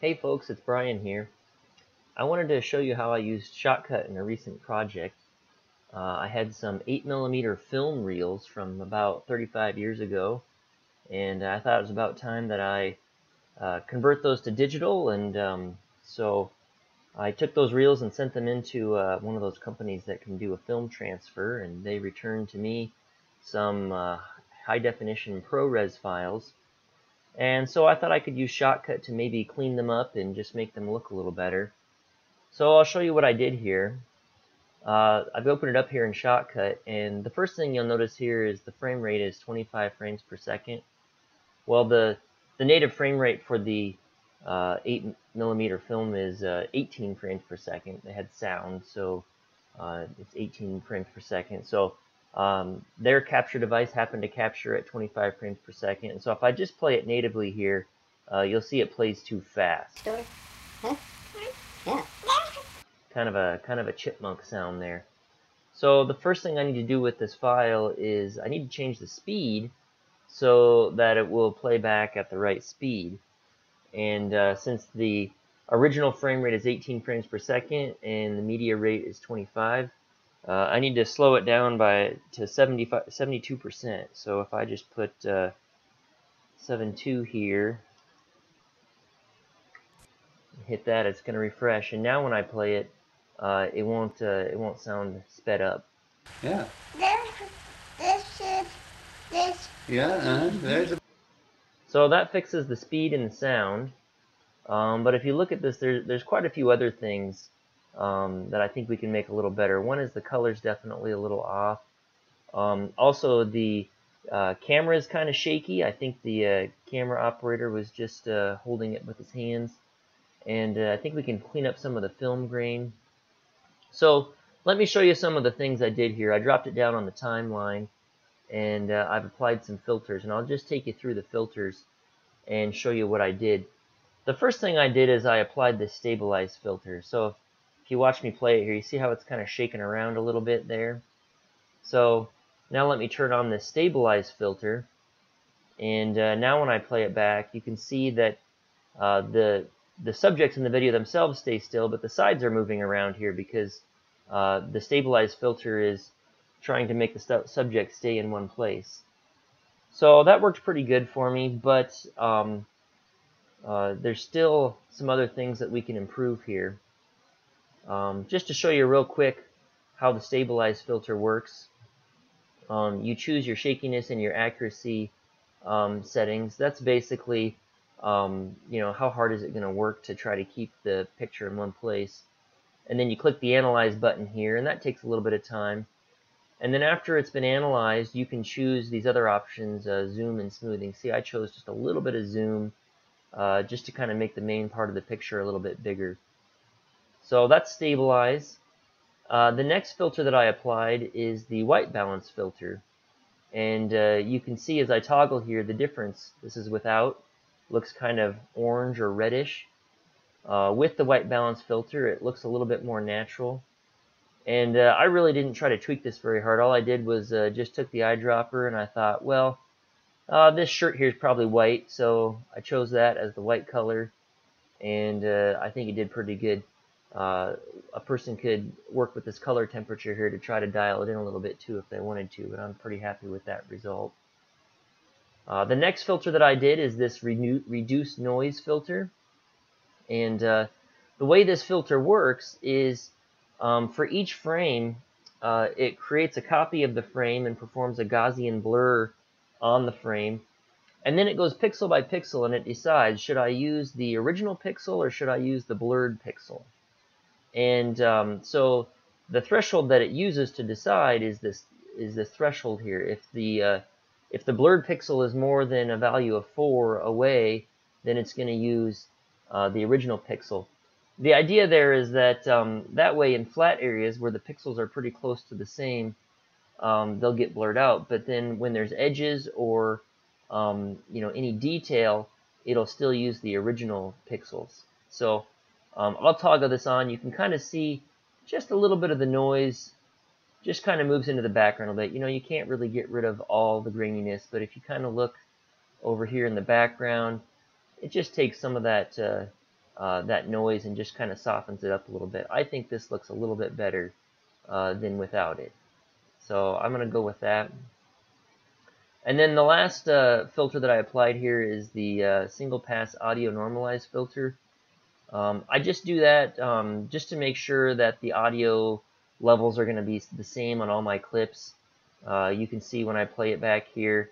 Hey folks, it's Brian here. I wanted to show you how I used Shotcut in a recent project. Uh, I had some 8mm film reels from about 35 years ago and I thought it was about time that I uh, convert those to digital and um, so I took those reels and sent them into uh, one of those companies that can do a film transfer and they returned to me some uh, high definition ProRes files and so I thought I could use Shotcut to maybe clean them up and just make them look a little better. So I'll show you what I did here. Uh, I've opened it up here in Shotcut, and the first thing you'll notice here is the frame rate is 25 frames per second. Well, the, the native frame rate for the uh, 8 millimeter film is uh, 18 frames per second. They had sound, so uh, it's 18 frames per second. So um, their capture device happened to capture at 25 frames per second. And so if I just play it natively here, uh, you'll see it plays too fast. Huh? Yeah. Kind of a kind of a chipmunk sound there. So the first thing I need to do with this file is I need to change the speed so that it will play back at the right speed. And uh, since the original frame rate is 18 frames per second and the media rate is 25, uh, I need to slow it down by to 75, 72%. So if I just put uh, 7.2 here, hit that, it's going to refresh. And now when I play it, uh, it won't uh, it won't sound sped up. Yeah. This, this is this. Yeah. Uh, there's a. So that fixes the speed and the sound. Um, but if you look at this, there, there's quite a few other things um, that I think we can make a little better. One is the color's definitely a little off. Um, also, the uh, camera is kind of shaky. I think the uh, camera operator was just uh, holding it with his hands. And uh, I think we can clean up some of the film grain. So let me show you some of the things I did here. I dropped it down on the timeline and uh, I've applied some filters and I'll just take you through the filters and show you what I did. The first thing I did is I applied the stabilize filter. So if, you watch me play it here, you see how it's kind of shaking around a little bit there? So now let me turn on the stabilize filter and uh, now when I play it back you can see that uh, the the subjects in the video themselves stay still, but the sides are moving around here because uh, the stabilized filter is trying to make the subject stay in one place. So that worked pretty good for me, but um, uh, there's still some other things that we can improve here. Um, just to show you real quick how the stabilized filter works, um, you choose your shakiness and your accuracy um, settings. That's basically um, you know, how hard is it going to work to try to keep the picture in one place. And then you click the Analyze button here, and that takes a little bit of time. And then after it's been analyzed, you can choose these other options, uh, zoom and smoothing. See, I chose just a little bit of zoom uh, just to kind of make the main part of the picture a little bit bigger. So that's stabilize. Uh, the next filter that I applied is the white balance filter. And uh, you can see as I toggle here the difference. This is without looks kind of orange or reddish. Uh, with the white balance filter, it looks a little bit more natural. And uh, I really didn't try to tweak this very hard. All I did was uh, just took the eyedropper and I thought, well, uh, this shirt here is probably white, so I chose that as the white color. And I think it did pretty good. Uh, a person could work with this color temperature here to try to dial it in a little bit too if they wanted to, but I'm pretty happy with that result. Uh, the next filter that I did is this reduce noise filter. And uh, the way this filter works is um, for each frame, uh, it creates a copy of the frame and performs a Gaussian blur on the frame. And then it goes pixel by pixel and it decides, should I use the original pixel or should I use the blurred pixel? And um, so the threshold that it uses to decide is this is this threshold here. If the uh, if the blurred pixel is more than a value of 4 away, then it's going to use uh, the original pixel. The idea there is that um, that way in flat areas where the pixels are pretty close to the same, um, they'll get blurred out. But then when there's edges or um, you know any detail, it'll still use the original pixels. So um, I'll toggle this on. You can kind of see just a little bit of the noise just kind of moves into the background a bit. You know, you can't really get rid of all the graininess, but if you kind of look over here in the background, it just takes some of that uh, uh, that noise and just kind of softens it up a little bit. I think this looks a little bit better uh, than without it. So I'm going to go with that. And then the last uh, filter that I applied here is the uh, single pass audio normalize filter. Um, I just do that um, just to make sure that the audio levels are going to be the same on all my clips. Uh, you can see when I play it back here,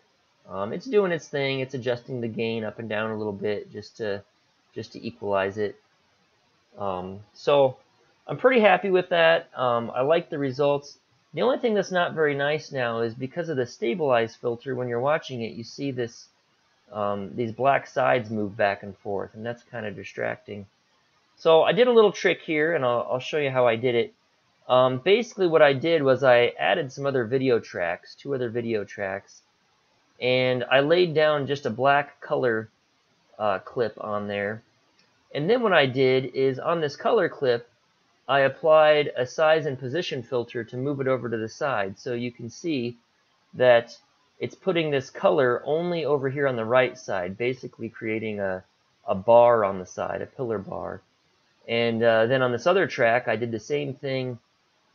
um, it's doing its thing. It's adjusting the gain up and down a little bit just to just to equalize it. Um, so I'm pretty happy with that. Um, I like the results. The only thing that's not very nice now is because of the stabilize filter, when you're watching it, you see this um, these black sides move back and forth, and that's kind of distracting. So I did a little trick here, and I'll, I'll show you how I did it. Um, basically what I did was I added some other video tracks, two other video tracks, and I laid down just a black color uh, clip on there. And then what I did is on this color clip, I applied a size and position filter to move it over to the side. So you can see that it's putting this color only over here on the right side, basically creating a, a bar on the side, a pillar bar. And uh, then on this other track, I did the same thing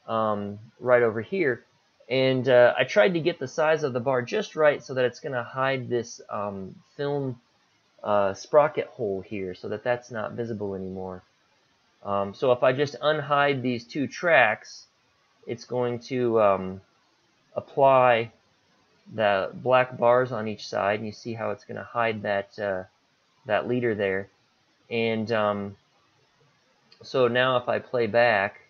um, right over here. And uh, I tried to get the size of the bar just right so that it's going to hide this um, film uh, sprocket hole here so that that's not visible anymore. Um, so if I just unhide these two tracks, it's going to um, apply the black bars on each side, and you see how it's going to hide that uh, that leader there. And um, so now if I play back,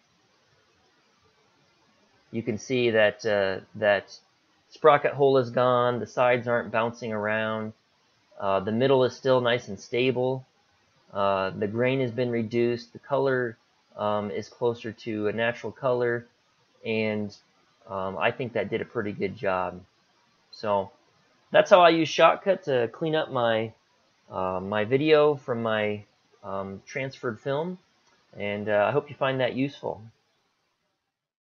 you can see that uh, that sprocket hole is gone, the sides aren't bouncing around, uh, the middle is still nice and stable, uh, the grain has been reduced, the color um, is closer to a natural color, and um, I think that did a pretty good job. So that's how I use Shotcut to clean up my uh, my video from my um, transferred film, and uh, I hope you find that useful.